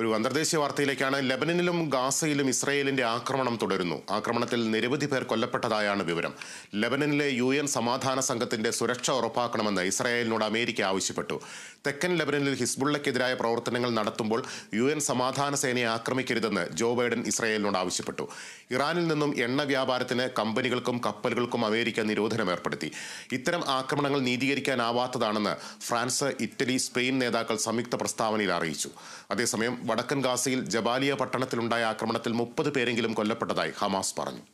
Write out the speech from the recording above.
ഒരു അന്തർദേശീയ വാർത്തയിലേക്കാണ്. ലബനനിലും ഗാസയിലും ഇസ്രയേലിന്റെ ആക്രമണം തുടരുന്നു. ആക്രമണത്തിൽ നിരവധി പേർ കൊല്ലപ്പെട്ടതായാണ് വിവരം. ലബനനിലെ യു എൻ സമാധാന സംഘത്തിന്റെ സുരക്ഷ ഉറപ്പാക്കണമെന്ന് ഇസ്രായേലിനോട് അമേരിക്ക ആവശ്യപ്പെട്ടു. തെക്കൻ ലബനനിൽ ഹിസ്ബുള്ളക്കെതിരായ പ്രവർത്തനങ്ങൾ നടത്തുമ്പോൾ യു എൻ സമാധാന സേനയെ ആക്രമിക്കരുതെന്ന് ജോ ബൈഡൻ ഇസ്രായേലിനോട് ആവശ്യപ്പെട്ടു. ഇറാനിൽ നിന്നും എണ്ണ വ്യാപാരത്തിന് കമ്പനികൾക്കും കപ്പലുകൾക്കും അമേരിക്ക നിരോധനം ഏർപ്പെടുത്തി. ഇത്തരം ആക്രമണങ്ങൾ നീതീകരിക്കാനാവാത്തതാണെന്ന് ഫ്രാൻസ് ഇറ്റലി സ്പെയിൻ നേതാക്കൾ സംയുക്ത പ്രസ്താവനയിൽ അറിയിച്ചു. അതേസമയം വടക്കൻ ഗാസയിൽ ജബാലിയ പട്ടണത്തിലുണ്ടായ ആക്രമണത്തിൽ മുപ്പത് പേരെങ്കിലും കൊല്ലപ്പെട്ടതായി ഹമാസ് പറഞ്ഞു.